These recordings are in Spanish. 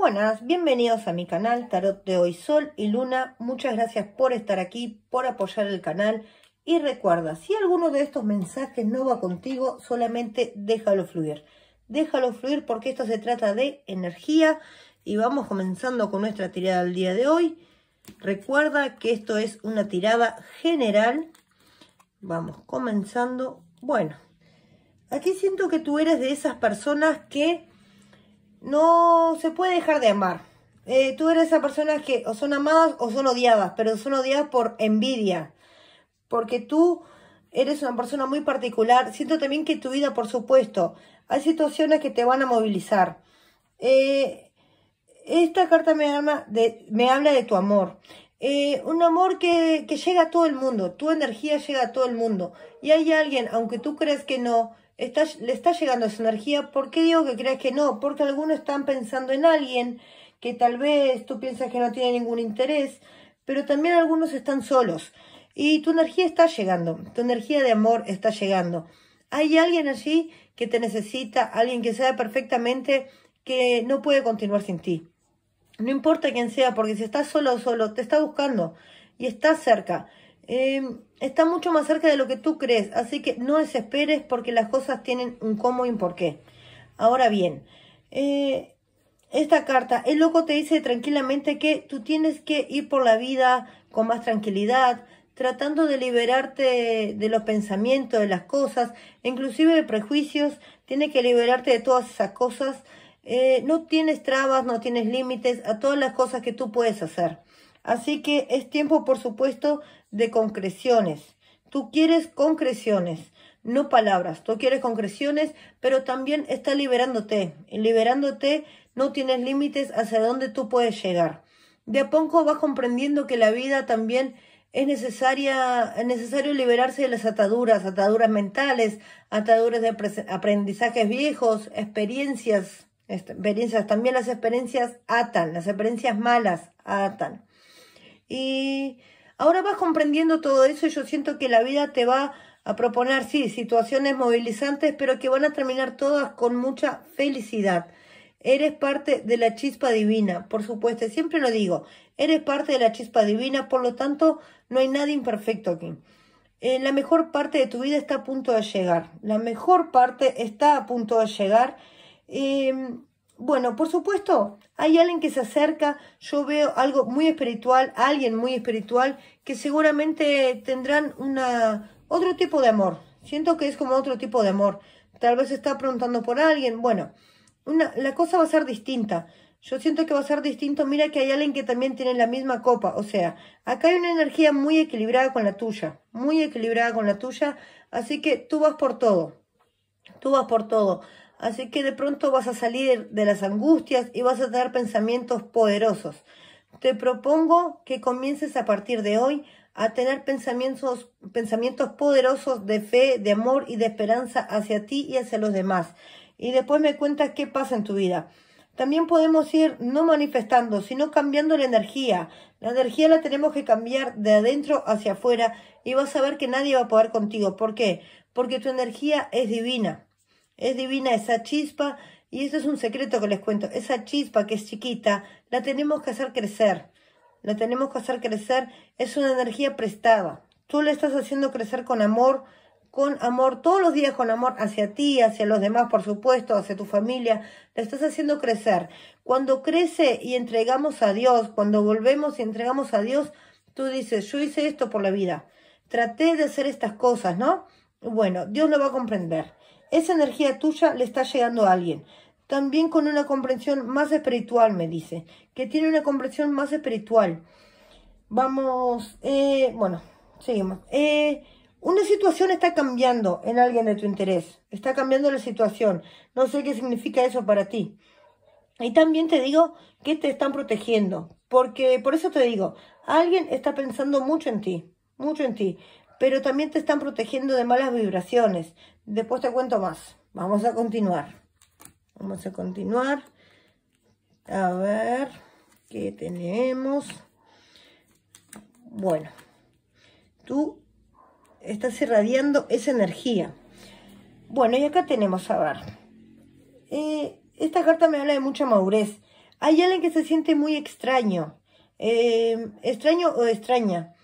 Buenas, bienvenidos a mi canal Tarot de Hoy Sol y Luna. Muchas gracias por estar aquí, por apoyar el canal. Y recuerda, si alguno de estos mensajes no va contigo, solamente déjalo fluir. Déjalo fluir porque esto se trata de energía. Y vamos comenzando con nuestra tirada del día de hoy. Recuerda que esto es una tirada general. Vamos comenzando. Bueno, aquí siento que tú eres de esas personas que no se puede dejar de amar. Eh, tú eres esa persona que o son amadas o son odiadas, pero son odiadas por envidia. Porque tú eres una persona muy particular. Siento también que tu vida, por supuesto, hay situaciones que te van a movilizar. Eh, esta carta me habla de, tu amor. Eh, un amor que, que llega a todo el mundo. Tu energía llega a todo el mundo. Y hay alguien, aunque tú creas que no, le está llegando esa energía. ¿Por qué digo que crees que no? Porque algunos están pensando en alguien que tal vez tú piensas que no tiene ningún interés, pero también algunos están solos. Y tu energía está llegando, tu energía de amor está llegando. Hay alguien allí que te necesita, alguien que sabe perfectamente que no puede continuar sin ti. No importa quién sea, porque si estás solo o solo, te está buscando y está cerca. Em, está mucho más cerca de lo que tú crees, así que no desesperes porque las cosas tienen un cómo y un por qué. Ahora bien, eh, esta carta, el loco te dice tranquilamente que tú tienes que ir por la vida con más tranquilidad, tratando de liberarte de los pensamientos, de las cosas, inclusive de prejuicios, tienes que liberarte de todas esas cosas. Eh, no tienes trabas, no tienes límites a todas las cosas que tú puedes hacer. Así que es tiempo, por supuesto, de concreciones. Tú quieres concreciones, no palabras. Tú quieres concreciones, pero también está liberándote. Y liberándote no tienes límites hacia dónde tú puedes llegar. De a poco vas comprendiendo que la vida también es necesaria, es necesario liberarse de las ataduras, ataduras mentales, ataduras de aprendizajes viejos, experiencias, experiencias, también las experiencias atan, las experiencias malas atan. Y ahora vas comprendiendo todo eso y yo siento que la vida te va a proponer, sí, situaciones movilizantes, pero que van a terminar todas con mucha felicidad. Eres parte de la chispa divina, por supuesto, siempre lo digo, eres parte de la chispa divina, por lo tanto, no hay nada imperfecto aquí. Eh, la mejor parte de tu vida está a punto de llegar, la mejor parte está a punto de llegar. Eh, bueno, por supuesto, hay alguien que se acerca, yo veo algo muy espiritual, alguien muy espiritual, que seguramente tendrán una otro tipo de amor. Siento que es como otro tipo de amor. Tal vez está preguntando por alguien. Bueno, una, la cosa va a ser distinta. Yo siento que va a ser distinto. Mira que hay alguien que también tiene la misma copa. O sea, acá hay una energía muy equilibrada con la tuya. Muy equilibrada con la tuya. Así que tú vas por todo. Tú vas por todo. Así que de pronto vas a salir de las angustias y vas a tener pensamientos poderosos. Te propongo que comiences a partir de hoy a tener pensamientos, pensamientos poderosos de fe, de amor y de esperanza hacia ti y hacia los demás. Y después me cuentas qué pasa en tu vida. También podemos ir no manifestando, sino cambiando la energía. La energía la tenemos que cambiar de adentro hacia afuera y vas a ver que nadie va a poder contigo. ¿Por qué? Porque tu energía es divina. Es divina esa chispa y eso es un secreto que les cuento. Esa chispa que es chiquita, la tenemos que hacer crecer. La tenemos que hacer crecer. Es una energía prestada. Tú la estás haciendo crecer con amor, con amor, todos los días con amor hacia ti, hacia los demás, por supuesto, hacia tu familia. La estás haciendo crecer. Cuando crece y entregamos a Dios, cuando volvemos y entregamos a Dios, tú dices, yo hice esto por la vida. Traté de hacer estas cosas, ¿no? Bueno, Dios lo va a comprender esa energía tuya le está llegando a alguien. También con una comprensión más espiritual, me dice. Que tiene una comprensión más espiritual. Vamos, eh, bueno, seguimos. Eh, una situación está cambiando en alguien de tu interés. Está cambiando la situación. No sé qué significa eso para ti. Y también te digo que te están protegiendo. Porque, por eso te digo, alguien está pensando mucho en ti. Mucho en ti pero también te están protegiendo de malas vibraciones. Después te cuento más. Vamos a continuar. Vamos a continuar. A ver, ¿qué tenemos? Bueno, tú estás irradiando esa energía. Bueno, y acá tenemos, a ver. Eh, esta carta me habla de mucha madurez. Hay alguien que se siente muy extraño, eh, extraño o extraña.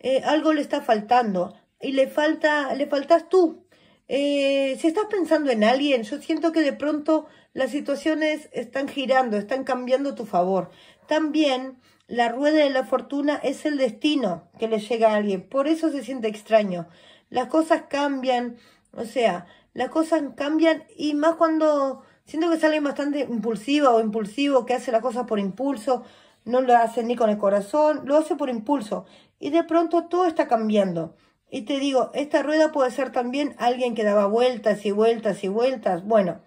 Eh, algo le está faltando y le falta, le faltas tú. Eh, si estás pensando en alguien, yo siento que de pronto las situaciones están girando, están cambiando a tu favor. También la rueda de la fortuna es el destino que le llega a alguien, por eso se siente extraño. Las cosas cambian, o sea, las cosas cambian y más cuando siento que es alguien bastante impulsiva o impulsivo, que hace las cosas por impulso, no lo hace ni con el corazón, lo hace por impulso. Y de pronto todo está cambiando. Y te digo, esta rueda puede ser también alguien que daba vueltas y vueltas y vueltas. Bueno,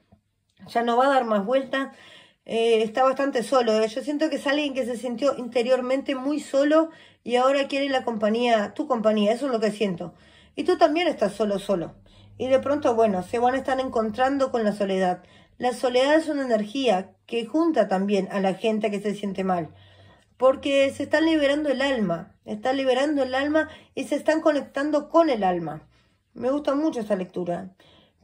ya no va a dar más vueltas. Eh, está bastante solo. ¿eh? Yo siento que es alguien que se sintió interiormente muy solo y ahora quiere la compañía, tu compañía. Eso es lo que siento. Y tú también estás solo, solo. Y de pronto, bueno, se van a estar encontrando con la soledad. La soledad es una energía que junta también a la gente que se siente mal porque se está liberando el alma, está liberando el alma y se están conectando con el alma. Me gusta mucho esta lectura.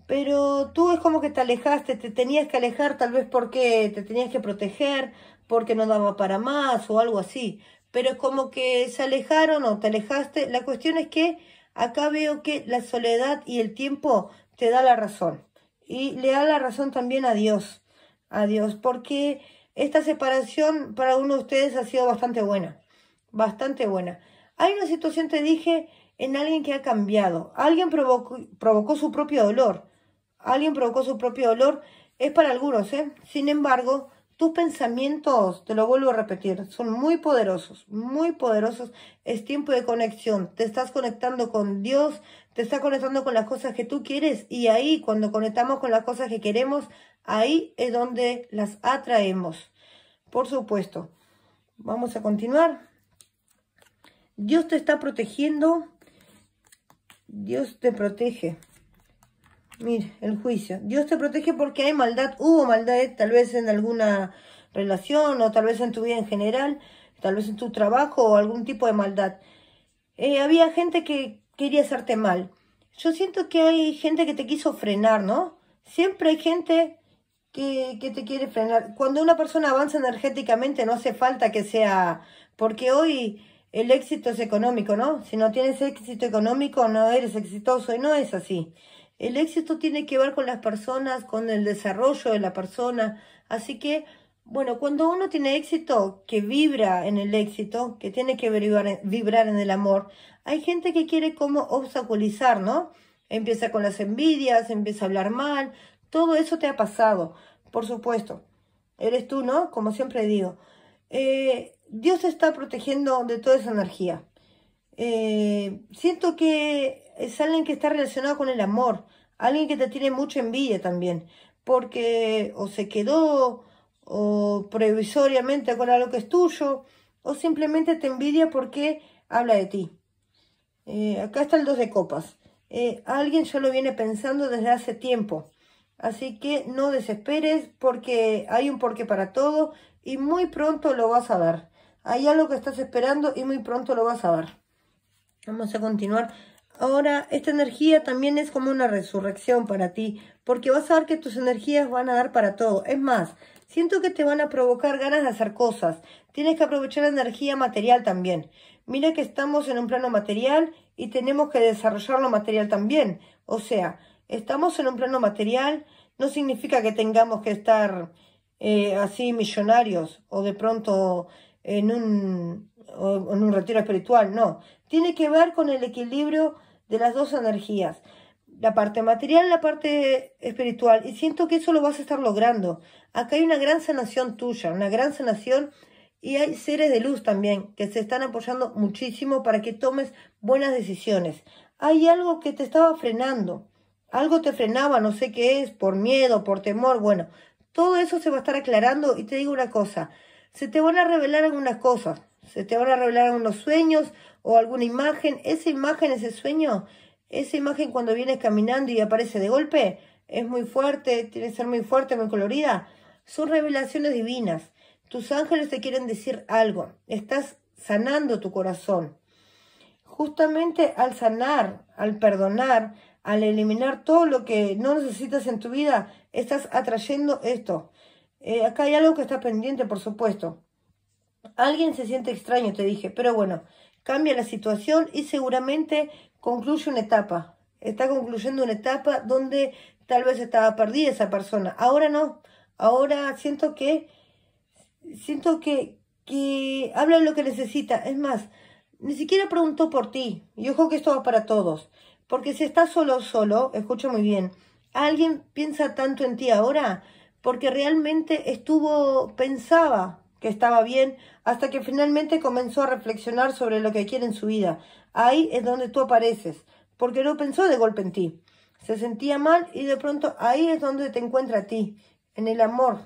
Pero tú es como que te alejaste, te tenías que alejar tal vez porque te tenías que proteger, porque no daba para más o algo así. Pero es como que se alejaron o te alejaste. La cuestión es que acá veo que la soledad y el tiempo te da la razón. Y le da la razón también a Dios. A Dios. Porque esta separación para uno de ustedes ha sido bastante buena, bastante buena. Hay una situación, te dije, en alguien que ha cambiado. Alguien provocó, provocó su propio dolor. Alguien provocó su propio dolor. Es para algunos, ¿eh? Sin embargo, tus pensamientos, te lo vuelvo a repetir, son muy poderosos, muy poderosos. Es tiempo de conexión. Te estás conectando con Dios, te estás conectando con las cosas que tú quieres y ahí, cuando conectamos con las cosas que queremos, ahí es donde las atraemos. Por supuesto. Vamos a continuar. Dios te está protegiendo. Dios te protege. Mire, el juicio. Dios te protege porque hay maldad. Hubo maldad tal vez en alguna relación o tal vez en tu vida en general, tal vez en tu trabajo o algún tipo de maldad. Eh, había gente que quería hacerte mal. Yo siento que hay gente que te quiso frenar, ¿no? Siempre hay gente que, te quiere frenar. Cuando una persona avanza energéticamente no hace falta que sea, porque hoy el éxito es económico, ¿no? Si no tienes éxito económico no eres exitoso y no es así. El éxito tiene que ver con las personas, con el desarrollo de la persona. Así que, bueno, cuando uno tiene éxito, que vibra en el éxito, que tiene que vibrar, en el amor, hay gente que quiere como obstaculizar, ¿no? Empieza con las envidias, empieza a hablar mal, todo eso te ha pasado, por supuesto. Eres tú, ¿no? Como siempre digo. Eh, Dios está protegiendo de toda esa energía. Eh, siento que es alguien que está relacionado con el amor, alguien que te tiene mucha envidia también, porque o se quedó o provisoriamente con algo que es tuyo, o simplemente te envidia porque habla de ti. Eh, acá está el dos de copas. alguien ya lo viene pensando desde hace tiempo. Así que no desesperes porque hay un porqué para todo y muy pronto lo vas a ver. Hay algo que estás esperando y muy pronto lo vas a ver. Vamos a continuar. Ahora, esta energía también es como una resurrección para ti, porque vas a ver que tus energías van a dar para todo. Es más, siento que te van a provocar ganas de hacer cosas. Tienes que aprovechar la energía material también. Mira que estamos en un plano material y tenemos que desarrollar lo material también. O sea, estamos en un plano material, no significa que tengamos que estar eh, así millonarios o de pronto en un, en un retiro espiritual, no. Tiene que ver con el equilibrio de las dos energías, la parte material la parte espiritual. Y siento que eso lo vas a estar logrando. Acá hay una gran sanación tuya, una gran sanación y hay seres de luz también que se están apoyando muchísimo para que tomes buenas decisiones. Hay algo que te estaba frenando algo te frenaba, no sé qué es, por miedo, por temor, bueno, todo eso se va a estar aclarando y te digo una cosa, se te van a revelar algunas cosas, se te van a revelar algunos sueños o alguna imagen, esa imagen, ese sueño, esa imagen cuando vienes caminando y aparece de golpe, es muy fuerte, tiene que ser muy fuerte, muy colorida, son revelaciones divinas. Tus ángeles te quieren decir algo, estás sanando tu corazón. Justamente al sanar, al perdonar, al eliminar todo lo que no necesitas en tu vida, estás atrayendo esto. Eh, acá hay algo que está pendiente, por supuesto. Alguien se siente extraño, te dije, pero bueno, cambia la situación y seguramente concluye una etapa. Está concluyendo una etapa donde tal vez estaba perdida esa persona. Ahora no. Ahora siento que siento que que habla lo que necesita. Es más, ni siquiera preguntó por ti. Y ojo que esto va para todos. Porque si estás solo solo, escucha muy bien, alguien piensa tanto en ti ahora porque realmente estuvo, pensaba que estaba bien, hasta que finalmente comenzó a reflexionar sobre lo que quiere en su vida. Ahí es donde tú apareces, porque no pensó de golpe en ti. Se sentía mal y de pronto ahí es donde te encuentra a ti, en el amor.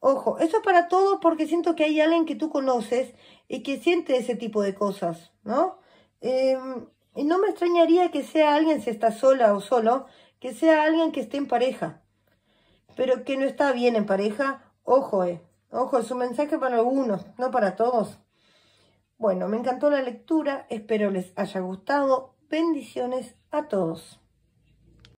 Ojo, eso es para todo porque siento que hay alguien que tú conoces y que siente ese tipo de cosas, ¿no? Em, y no me extrañaría que sea alguien, si está sola o solo, que sea alguien que esté en pareja, pero que no está bien en pareja. Ojo, eh, Ojo, es un mensaje para algunos, no para todos. Bueno, me encantó la lectura, espero les haya gustado. Bendiciones a todos.